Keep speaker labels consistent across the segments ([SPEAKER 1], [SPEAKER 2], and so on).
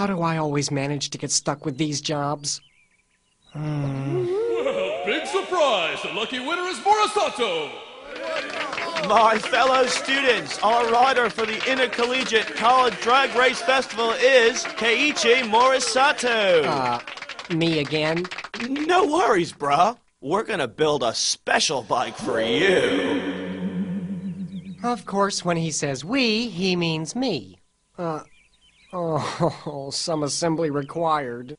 [SPEAKER 1] How do I always manage to get stuck with these jobs?
[SPEAKER 2] Big surprise! The lucky winner is Morisato!
[SPEAKER 3] My fellow students, our rider for the Intercollegiate College Drag Race Festival is Keiichi Morisato.
[SPEAKER 1] Uh, me again?
[SPEAKER 3] no worries, bruh. We're gonna build a special bike for you.
[SPEAKER 1] Of course, when he says we, he means me. Uh, oh, some assembly required.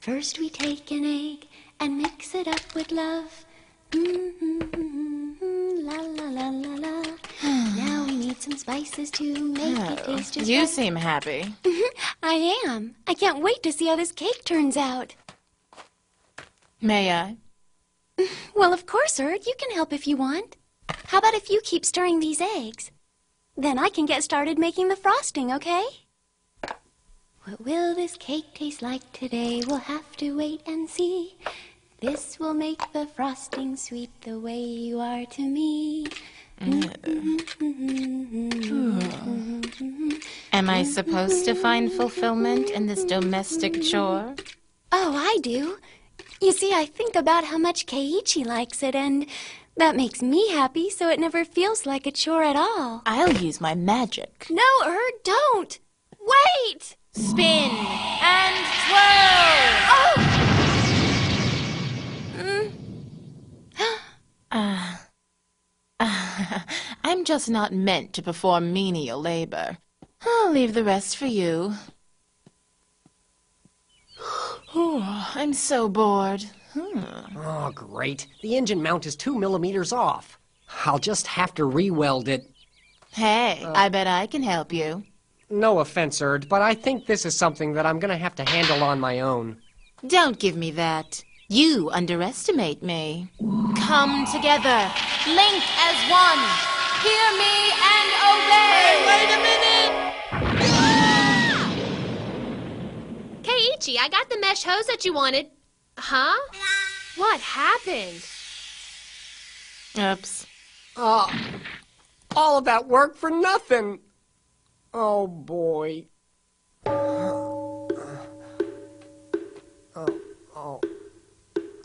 [SPEAKER 4] First we take an egg and mix it up with love. Mm-hmm, la la la la la. now we need some spices to make it taste just
[SPEAKER 5] You
[SPEAKER 4] right.
[SPEAKER 5] seem happy.
[SPEAKER 4] I am. I can't wait to see how this cake turns out.
[SPEAKER 5] May I?
[SPEAKER 4] Well, of course, Urd. You can help if you want. How about if you keep stirring these eggs? Then I can get started making the frosting, okay? What will this cake taste like today? We'll have to wait and see. This will make the frosting sweet the way you are to me. Mm-hmm.
[SPEAKER 5] Am I supposed to find fulfillment in this domestic chore?
[SPEAKER 4] Oh, I do. You see, I think about how much Keiichi likes it, and that makes me happy, so it never feels like a chore at all.
[SPEAKER 5] I'll use my magic.
[SPEAKER 4] No, Urd, don't! Wait!
[SPEAKER 5] Spin and twirl!
[SPEAKER 4] Oh! Mm.
[SPEAKER 5] Uh, uh, I'm just not meant to perform menial labor. I'll leave the rest for you. Oh, I'm so bored.
[SPEAKER 1] Oh, great. The engine mount is two millimeters off. I'll just have to re-weld it.
[SPEAKER 5] Hey, uh. I bet I can help you.
[SPEAKER 1] No offense, Urd, but I think this is something that I'm gonna have to handle on my own.
[SPEAKER 5] Don't give me that. You underestimate me. Come together. Link as one. Hear me and obey. wait a minute.
[SPEAKER 6] Keiichi, I got the mesh hose that you wanted. Huh? What happened?
[SPEAKER 5] Oops.
[SPEAKER 1] Oh, all of that work for nothing. Oh, boy. Oh, oh.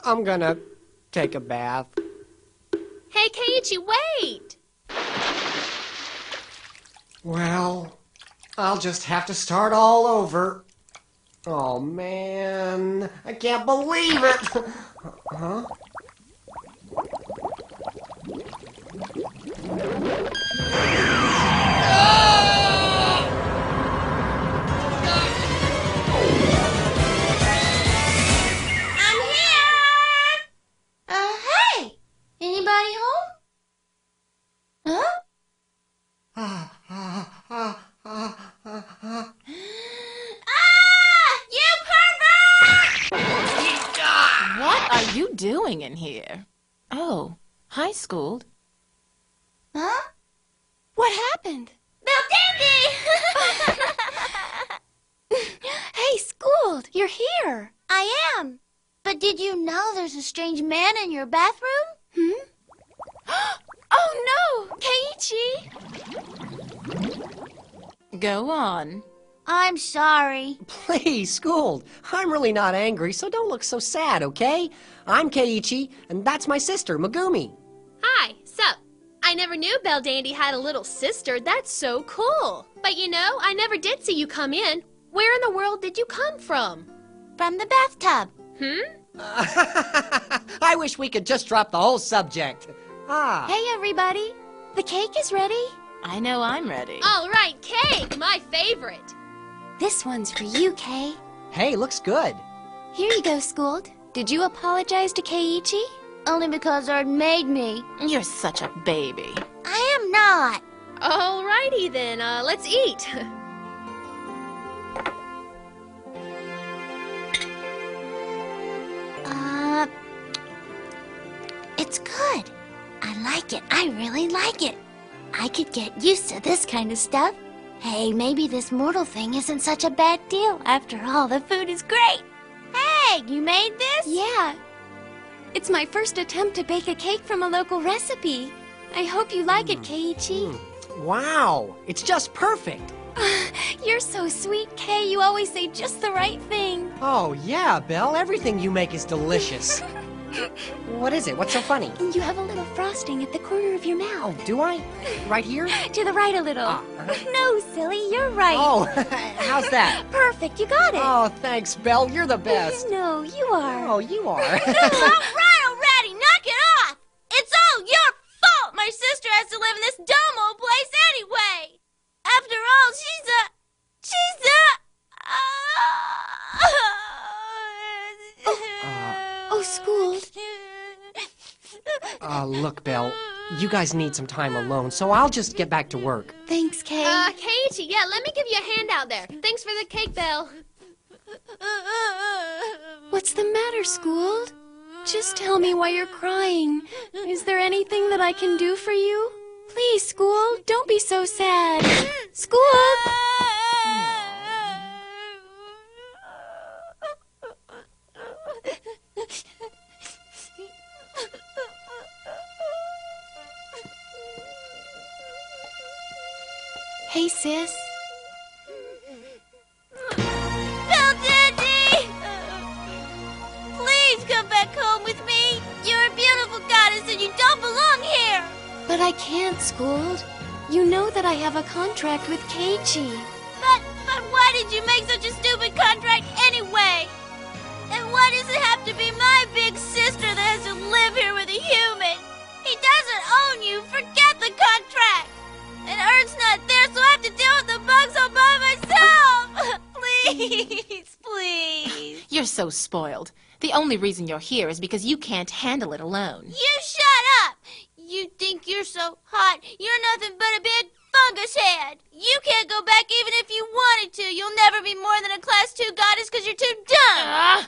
[SPEAKER 1] I'm gonna take a bath.
[SPEAKER 6] Hey, Keiichi, wait!
[SPEAKER 1] Well, I'll just have to start all over. Oh, man. I can't believe it. Huh?
[SPEAKER 4] Huh?
[SPEAKER 5] What
[SPEAKER 4] happened? Belldandy! hey, Skuld, you're here. I am. But did you know there's a strange man in your bathroom? Hmm? oh no! Keiichi!
[SPEAKER 5] Go on.
[SPEAKER 4] I'm sorry.
[SPEAKER 1] Please, Skuld. I'm really not angry, so don't look so sad, okay? I'm Keiichi, and that's my sister, Megumi.
[SPEAKER 6] Hi, sup? I never knew Belldandy had a little sister. That's so cool. But you know, I never did see you come in. Where in the world did you come from?
[SPEAKER 4] From the bathtub.
[SPEAKER 6] Hmm?
[SPEAKER 1] I wish we could just drop the whole subject. Ah.
[SPEAKER 4] Hey, everybody. The cake is ready.
[SPEAKER 5] I know I'm ready.
[SPEAKER 6] All right, cake, my favorite.
[SPEAKER 4] This one's for you, Kay.
[SPEAKER 1] Hey, looks good.
[SPEAKER 4] Here you go, Skuld. Did you apologize to Keiichi? Only because Urd made me.
[SPEAKER 5] You're such a baby.
[SPEAKER 4] I am not.
[SPEAKER 6] Alrighty then, uh, let's eat.
[SPEAKER 4] Uh, it's good. I like it. I really like it. I could get used to this kind of stuff. Hey, maybe this mortal thing isn't such a bad deal. After all, the food is great. Hey, you made this? Yeah. It's my first attempt to bake a cake from a local recipe. I hope you like it, hmm. Keiichi. Hmm.
[SPEAKER 1] Wow, it's just perfect.
[SPEAKER 4] You're so sweet, Kay. You always say just the right thing.
[SPEAKER 1] Oh, yeah, Belle, everything you make is delicious. what is it? What's so funny?
[SPEAKER 4] You have a little frosting at the corner of your mouth.
[SPEAKER 1] Oh, do I? Right here?
[SPEAKER 4] To the right a little.
[SPEAKER 1] Ah, uh-huh.
[SPEAKER 4] No, silly, you're right.
[SPEAKER 1] Oh, how's that?
[SPEAKER 4] Perfect, you got it.
[SPEAKER 1] Oh, thanks, Belle. You're the best.
[SPEAKER 4] No, you are.
[SPEAKER 1] Oh, you are.
[SPEAKER 7] All right already, knock it off! It's all your fault my sister has to live in this dumb old place anyway! After all, she's a... she's a...
[SPEAKER 4] oh, Skuld.
[SPEAKER 1] Uh, look, Belle, you guys need some time alone, so I'll just get back to work.
[SPEAKER 4] Thanks, Kate.
[SPEAKER 6] Uh, Keiichi, yeah, let me give you a hand out there. Thanks for the cake, Belle.
[SPEAKER 4] What's the matter, Skuld? Just tell me why you're crying. Is there anything that I can do for you? Please, Skuld, don't be so sad. Skuld! Hey, sis.
[SPEAKER 7] Belle Dandy! Please come back home with me! You're a beautiful goddess and you don't belong here!
[SPEAKER 4] But I can't, Skuld. You know that I have a contract with Keiichi.
[SPEAKER 7] But, but why did you make such a stupid contract anyway? And why does it have to be my big sister that has to live here with a human? So
[SPEAKER 5] spoiled. The only reason you're here is because you can't handle it alone.
[SPEAKER 7] You shut up! You think you're so hot. You're nothing but a big fungus head. You can't go back even if you wanted to. You'll never be more than a class two goddess because you're too dumb.
[SPEAKER 5] Uh,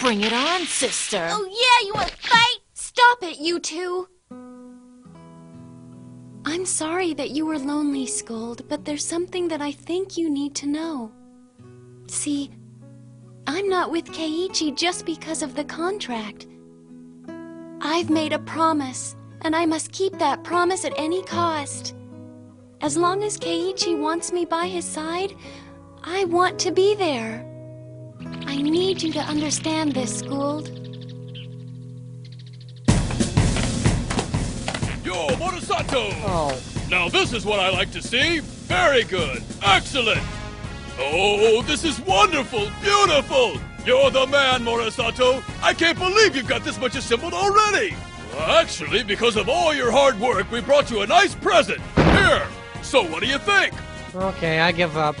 [SPEAKER 5] bring it on, sister.
[SPEAKER 7] Oh yeah, you want to fight?
[SPEAKER 4] Stop it, you two! I'm sorry that you were lonely, Skuld, but there's something that I think you need to know. See, I'm not with Keiichi just because of the contract. I've made a promise, and I must keep that promise at any cost. As long as Keiichi wants me by his side, I want to be there. I need you to understand this, Skuld.
[SPEAKER 2] Yo, Morisato!
[SPEAKER 1] Oh,
[SPEAKER 2] Now this is what I like to see. Very good. Excellent. Oh, this is wonderful. Beautiful. You're the man, Morisato. I can't believe you've got this much assembled already. Well, actually, because of all your hard work, we brought you a nice present. Here. So what do you think?
[SPEAKER 1] okay, I give up.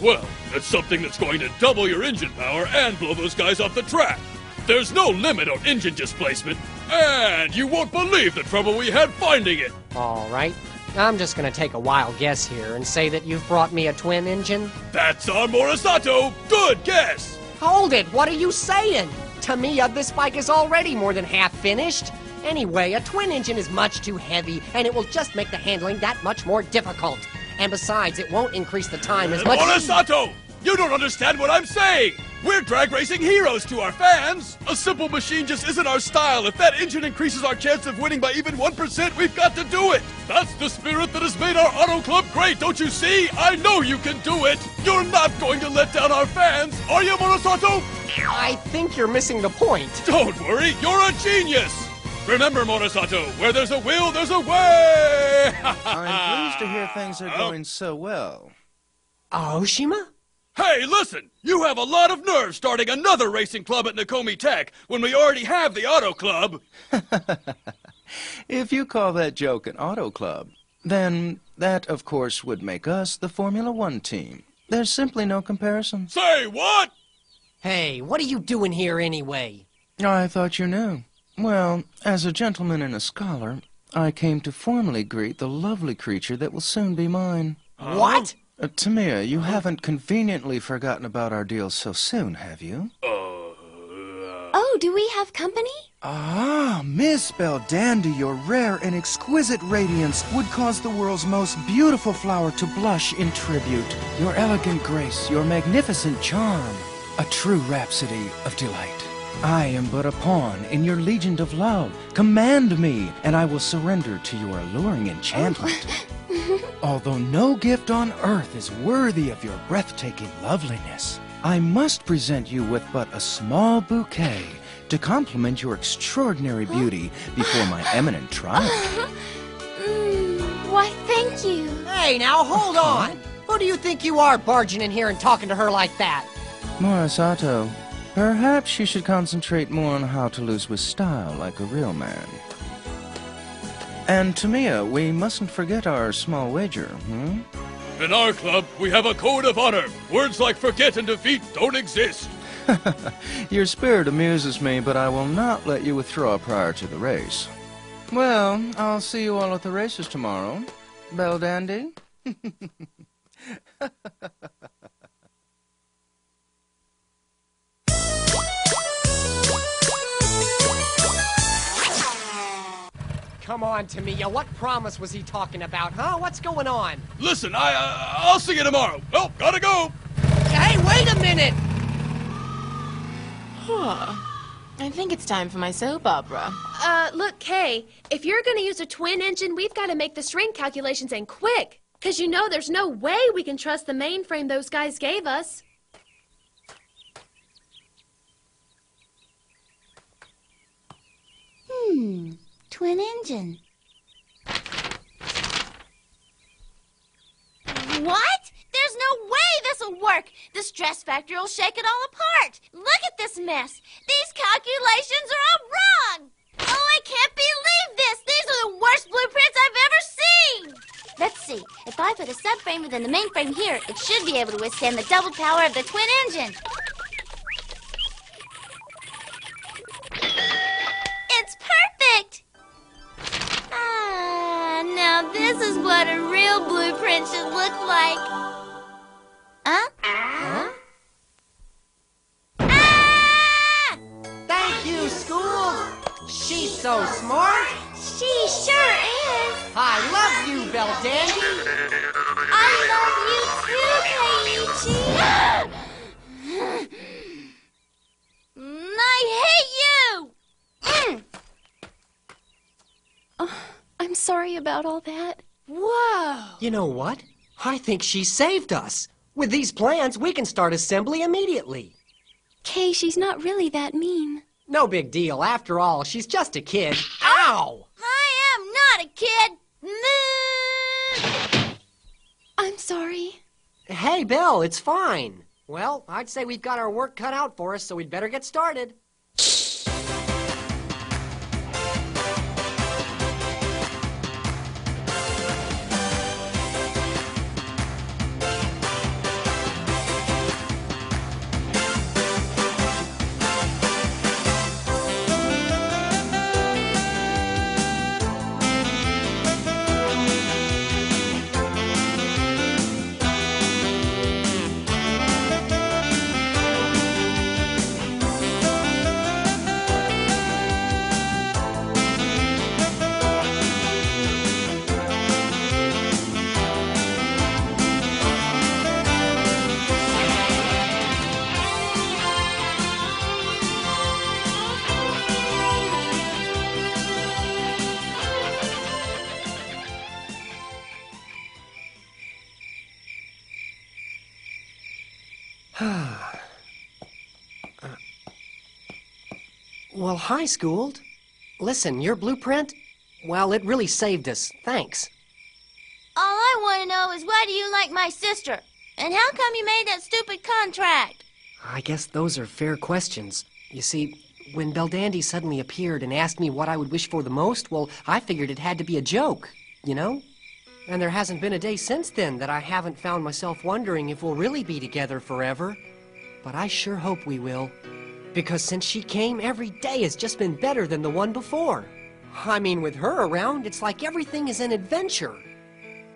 [SPEAKER 2] Well, it's something that's going to double your engine power and blow those guys off the track. There's no limit on engine displacement, and you won't believe the trouble we had finding it.
[SPEAKER 1] All right. I'm just gonna take a wild guess here and say that you've brought me a twin engine.
[SPEAKER 2] That's on Morisato. Good guess.
[SPEAKER 1] Hold it! What are you saying? To me, uh, this bike is already more than half finished. Anyway, a twin engine is much too heavy, and it will just make the handling that much more difficult. And besides, it won't increase the time as much.
[SPEAKER 2] Morisato! You don't understand what I'm saying! We're drag racing heroes to our fans! A simple machine just isn't our style. If that engine increases our chance of winning by even 1%, we've got to do it! That's the spirit that has made our Auto Club great, don't you see? I know you can do it! You're not going to let down our fans, are you, Morisato?
[SPEAKER 1] I think you're missing the point.
[SPEAKER 2] Don't worry, you're a genius! Remember, Morisato, where there's a will, there's a way!
[SPEAKER 8] I'm pleased to hear things are going so well.
[SPEAKER 1] Aoshima?
[SPEAKER 2] Hey, listen! You have a lot of nerve starting another racing club at Nekomi Tech when we already have the Auto Club.
[SPEAKER 8] If you call that joke an auto club, then that, of course, would make us the Formula One team. There's simply no comparison.
[SPEAKER 2] Say what?
[SPEAKER 1] Hey, what are you doing here anyway?
[SPEAKER 8] I thought you knew. Well, as a gentleman and a scholar, I came to formally greet the lovely creature that will soon be mine.
[SPEAKER 1] What?
[SPEAKER 8] Uh, Tamiya, you haven't conveniently forgotten about our deal so soon, have you?
[SPEAKER 4] Oh, do we have company?
[SPEAKER 9] Ah, Miss Belldandy, your rare and exquisite radiance would cause the world's most beautiful flower to blush in tribute. Your elegant grace, your magnificent charm, a true rhapsody of delight.
[SPEAKER 8] I am but a pawn in your legion of love. Command me, and I will surrender to your alluring enchantment. Although no gift on earth is worthy of your breathtaking loveliness, I must present you with but a small bouquet to complement your extraordinary beauty before my eminent triumph.
[SPEAKER 4] Mm, why, thank you.
[SPEAKER 1] Hey, now hold on. Who do you think you are barging in here and talking to her like that?
[SPEAKER 8] Morisato, perhaps you should concentrate more on how to lose with style like a real man. And Tamiya, we mustn't forget our small wager, hmm?
[SPEAKER 2] In our club, we have a code of honor. Words like forget and defeat don't exist.
[SPEAKER 8] Your spirit amuses me, but I will not let you withdraw prior to the race. Well, I'll see you all at the races tomorrow. Belldandy?
[SPEAKER 1] Come on, Tamiya. What promise was he talking about, huh? What's going on?
[SPEAKER 2] Listen, I, uh, I'll see you tomorrow. Well, gotta go.
[SPEAKER 1] Hey, wait a minute! Huh.
[SPEAKER 5] I think it's time for my soap opera.
[SPEAKER 6] Uh, look, Kay, if you're gonna use a twin engine, we've gotta make the string calculations and quick. Cause you know there's no way we can trust the mainframe those guys gave us.
[SPEAKER 7] Hmm, twin engine. What? There's no way this'll work. The stress factor will shake it all apart. Look at this mess. These calculations are all wrong. Oh, I can't believe this. These are the worst blueprints I've ever seen. Let's see. If I put a subframe within the mainframe here, it should be able to withstand the double power of the twin engine. What a real blueprint should look like. Huh? Huh? Ah!
[SPEAKER 1] Thank you, Skuld! She's so smart!
[SPEAKER 7] She sure is.
[SPEAKER 1] I love you, Bell Dandy!
[SPEAKER 7] I love you too, Keiichi. Mm, I hate you. Mm.
[SPEAKER 4] I'm sorry about all that.
[SPEAKER 6] Whoa!
[SPEAKER 1] You know what? I think she saved us. With these plans, we can start assembly immediately.
[SPEAKER 4] Kay, she's not really that mean.
[SPEAKER 1] No big deal. After all, she's just a kid. Ah! Ow!
[SPEAKER 7] I am not a kid.
[SPEAKER 4] I'm sorry.
[SPEAKER 1] Hey, Belle, it's fine. Well, I'd say we've got our work cut out for us, so we'd better get started. Well, hi, Skuld. Listen, your blueprint? Well, it really saved us. Thanks.
[SPEAKER 7] All I want to know is why do you like my sister? And how come you made that stupid contract?
[SPEAKER 1] I guess those are fair questions. You see, when Belldandy suddenly appeared and asked me what I would wish for the most, well, I figured it had to be a joke, you know? And there hasn't been a day since then that I haven't found myself wondering if we'll really be together forever. But I sure hope we will. Because since she came, every day has just been better than the one before. I mean, with her around, it's like everything is an adventure.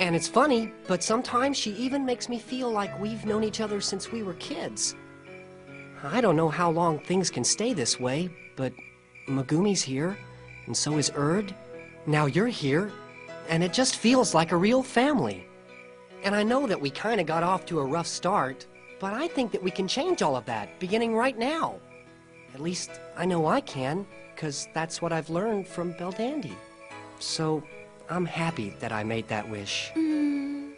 [SPEAKER 1] And it's funny, but sometimes she even makes me feel like we've known each other since we were kids. I don't know how long things can stay this way, but Megumi's here, and so is Urd. Now you're here, and it just feels like a real family. And I know that we kind of got off to a rough start, but I think that we can change all of that, beginning right now. At least I know I can, because that's what I've learned from Belldandy. So I'm happy that I made that wish.
[SPEAKER 7] Mm.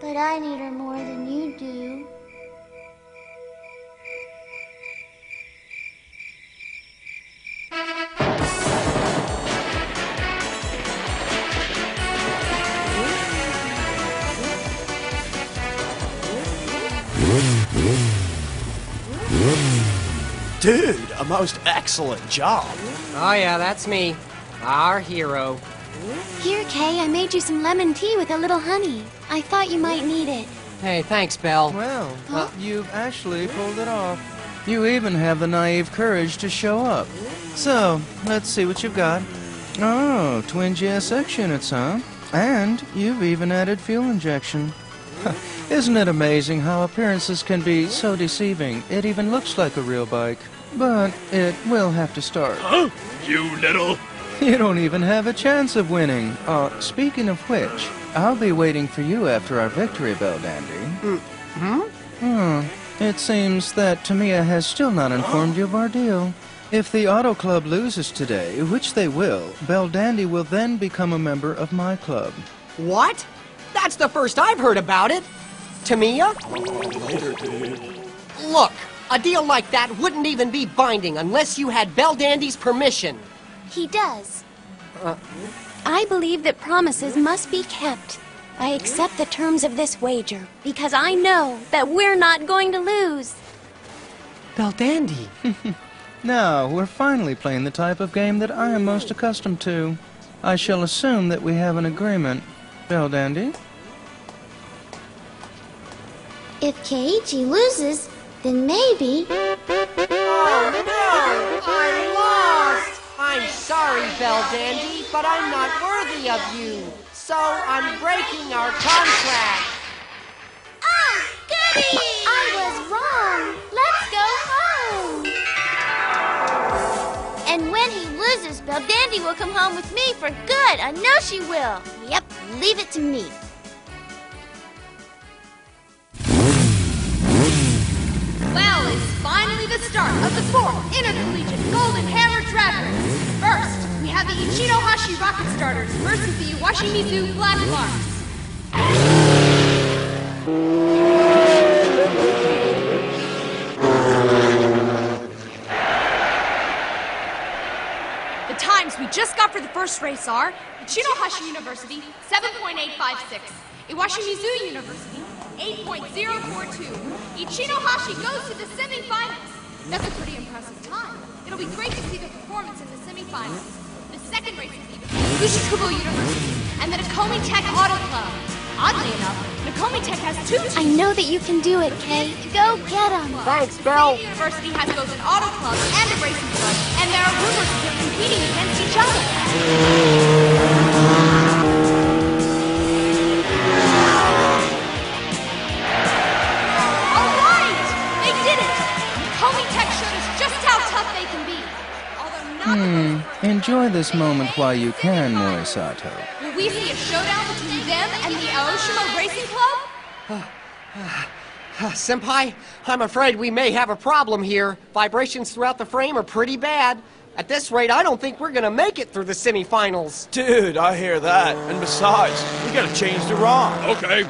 [SPEAKER 7] But I need her more than you do.
[SPEAKER 3] Dude, a most excellent job.
[SPEAKER 1] Oh, yeah, that's me. Our hero.
[SPEAKER 4] Here, Kay, I made you some lemon tea with a little honey. I thought you might need it.
[SPEAKER 1] Hey, thanks, Belle.
[SPEAKER 8] Well, uh, you've actually pulled it off. You even have the naive courage to show up. So, let's see what you've got. Oh, twin GSX units, huh? And you've even added fuel injection. Isn't it amazing how appearances can be so deceiving? It even looks like a real bike. But it will have to start.
[SPEAKER 2] Huh? You little...
[SPEAKER 8] You don't even have a chance of winning. Uh, speaking of which, I'll be waiting for you after our victory, Belldandy.
[SPEAKER 1] Hmm?
[SPEAKER 8] Hmm. It seems that Tamiya has still not informed you of our deal. If the Auto Club loses today, which they will, Belldandy will then become a member of my club.
[SPEAKER 1] What? That's the first I've heard about it. Tamiya? Look, a deal like that wouldn't even be binding unless you had Belldandy's permission.
[SPEAKER 4] He does.
[SPEAKER 1] Uh,
[SPEAKER 4] I believe that promises must be kept. I accept the terms of this wager because I know that we're not going to lose.
[SPEAKER 1] Belldandy.
[SPEAKER 8] Now, we're finally playing the type of game that I am most accustomed to. I shall assume that we have an agreement. Belldandy?
[SPEAKER 7] If Keiichi loses, then maybe.
[SPEAKER 1] Oh no! I'm lost! I'm sorry, Belldandy, but I'm not worthy of you. So I'm breaking our contract.
[SPEAKER 7] Ah, oh, goody! I was wrong. Let's go home. And when he loses, Belldandy will come home with me for good. I know she will. Yep, leave it to me.
[SPEAKER 10] Well, it's finally the start of the fourth Intercollegiate Golden Hammer Drag. First, we have the Ichino Hashi Rocket Starters versus the Iwashi Mizu Black. The times we just got for the first race are Ichinohashi University, 7.856. Iwashi Mizu University, 8.042. Ichinohashi goes to the semifinals. That's a pretty impressive time. It'll be great to see the performance in the semifinals. The second race will be between Ushikubo University and the Nekomi Tech Auto Club. Oddly enough, Nekomi Tech has two teams.
[SPEAKER 4] I know that you can do it, Kay. Go get them.
[SPEAKER 1] Thanks, Belle.
[SPEAKER 10] State University has both an auto club and a racing club, and there are rumors of them competing against each other.
[SPEAKER 8] Enjoy this moment while you can, Morisato.
[SPEAKER 10] Will we see a showdown between them and the Aoshima Racing Club?
[SPEAKER 1] Ah, senpai, I'm afraid we may have a problem here. Vibrations throughout the frame are pretty bad. At this rate, I don't think we're gonna make it through the semifinals.
[SPEAKER 3] Dude, I hear that. And besides, we gotta change the ROM.
[SPEAKER 2] Okay.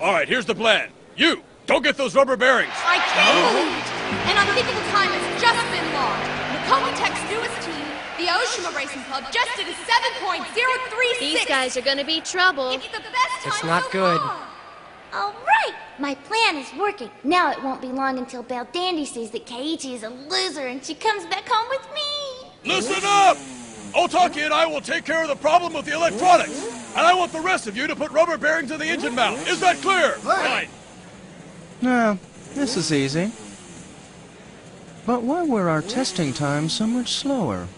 [SPEAKER 2] All right, here's the plan. You, go get those rubber bearings.
[SPEAKER 10] I can't believe it. An unthinkable time has just been logged. Nekomi Tech's newest team, the Racing Club, just did a 7.036.
[SPEAKER 6] These guys are gonna be trouble.
[SPEAKER 10] It's the best time
[SPEAKER 1] It's not
[SPEAKER 10] so
[SPEAKER 1] good.
[SPEAKER 10] far.
[SPEAKER 7] All right, my plan is working. Now it won't be long until Belldandy sees that Keiichi is a loser and she comes back home with me.
[SPEAKER 2] Listen up! Otaki and I will take care of the problem with the electronics. And I want the rest of you to put rubber bearings in the engine mount. Is that clear? Right.
[SPEAKER 8] No, this is easy. But why were our testing times so much slower?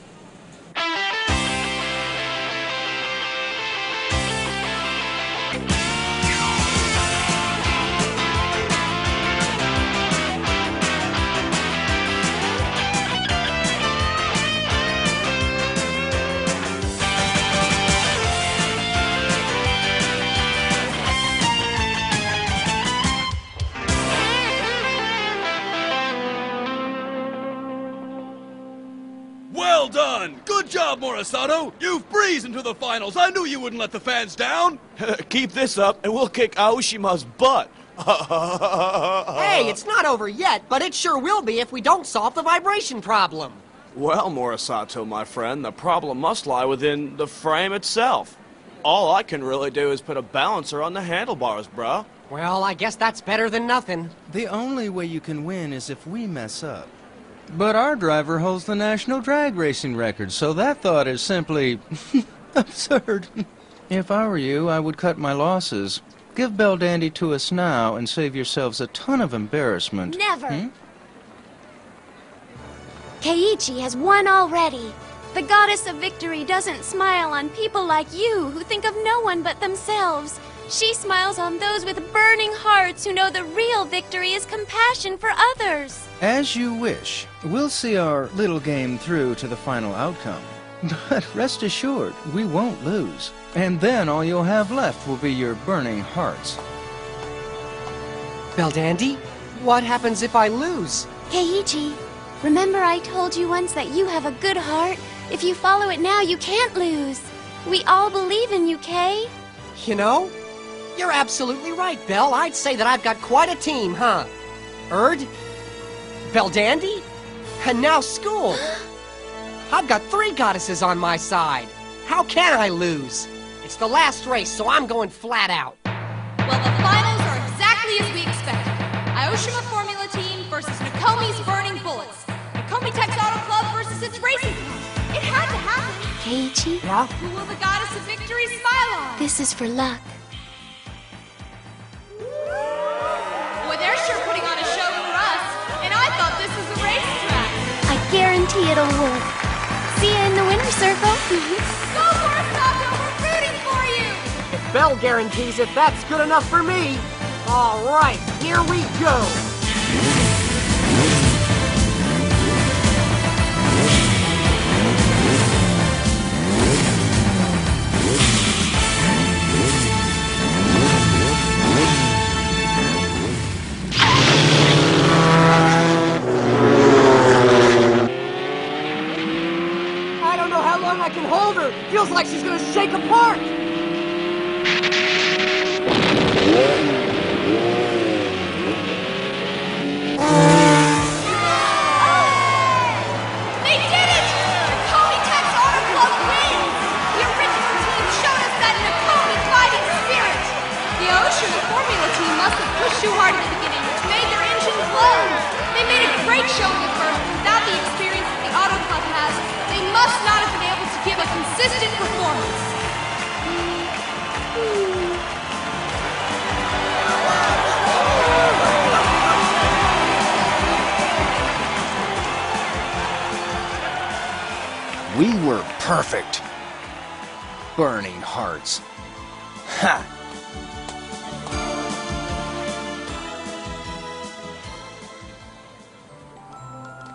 [SPEAKER 2] Job, Morisato! You've breezed into the finals. I knew you wouldn't let the fans down.
[SPEAKER 3] Keep this up, and we'll kick Aoshima's butt.
[SPEAKER 1] Hey, it's not over yet, but it sure will be if we don't solve the vibration problem.
[SPEAKER 3] Well, Morisato, my friend, the problem must lie within the frame itself. All I can really do is put a balancer on the handlebars, bruh.
[SPEAKER 1] Well, I guess that's better than nothing.
[SPEAKER 8] The only way you can win is if we mess up. But our driver holds the national drag racing record, so that thought is simply absurd. If I were you, I would cut my losses. Give Belldandy to us now and save yourselves a ton of embarrassment.
[SPEAKER 4] Never.
[SPEAKER 8] Hmm?
[SPEAKER 4] Keiichi has won already. The goddess of victory doesn't smile on people like you who think of no one but themselves. She smiles on those with burning hearts who know the real victory is compassion for others.
[SPEAKER 8] As you wish. We'll see our little game through to the final outcome. But rest assured, we won't lose. And then all you'll have left will be your burning hearts.
[SPEAKER 1] Belldandy, what happens if I lose?
[SPEAKER 4] Keiichi, remember I told you once that you have a good heart? If you follow it now, you can't lose. We all believe in you, Kay.
[SPEAKER 1] You know, you're absolutely right, Belle. I'd say that I've got quite a team, huh? Urd, Belldandy, and now Skuld. I've got three goddesses on my side. How can I lose? It's the last race, so I'm going flat out.
[SPEAKER 10] Well, the finals are exactly as we expected. Aoshima Formula Team versus Nekomi's Burning Bullets. Nakomi Tex Auto Club versus its racing club. It had to happen.
[SPEAKER 4] Keiichi,
[SPEAKER 1] Yeah?
[SPEAKER 10] Who will the goddess of victory smile on?
[SPEAKER 4] this is for luck. Guarantee it'll work. See you in the winner's circle.
[SPEAKER 10] Go, Morisato! We're rooting for you!
[SPEAKER 1] If Belle guarantees it, that's good enough for me. All right, here we go. Feels like she's gonna shake apart.
[SPEAKER 8] Ha!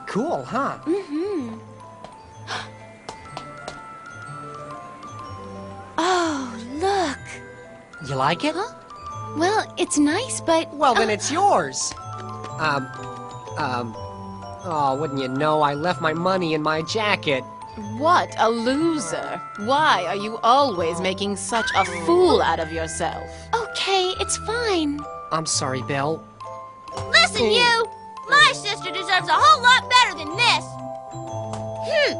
[SPEAKER 1] Cool, huh? Mhm.
[SPEAKER 4] Oh, look.
[SPEAKER 1] You like it? Huh?
[SPEAKER 4] Well, it's nice, but.
[SPEAKER 1] Well, then
[SPEAKER 4] uh,
[SPEAKER 1] it's yours. Um, um, oh, wouldn't you know, I left my money in my jacket.
[SPEAKER 5] What a loser. Why are you always making such a fool out of yourself?
[SPEAKER 4] Okay, it's fine.
[SPEAKER 1] I'm sorry, Belle.
[SPEAKER 7] Listen, you! My sister deserves a whole lot better than this! Hmm.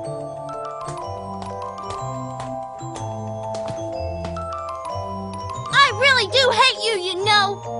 [SPEAKER 7] I really do hate you, you know!「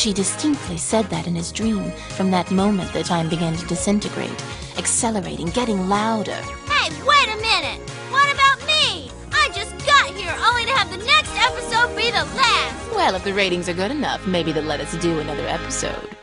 [SPEAKER 5] She distinctly said that in his dream. From that moment, the time began to disintegrate, accelerating, getting louder.
[SPEAKER 7] Hey, wait a minute! What about me? I just got here only to have the next episode be the last!
[SPEAKER 5] Well, if the ratings are good enough, maybe they'll let us do another episode.